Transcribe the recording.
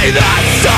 say that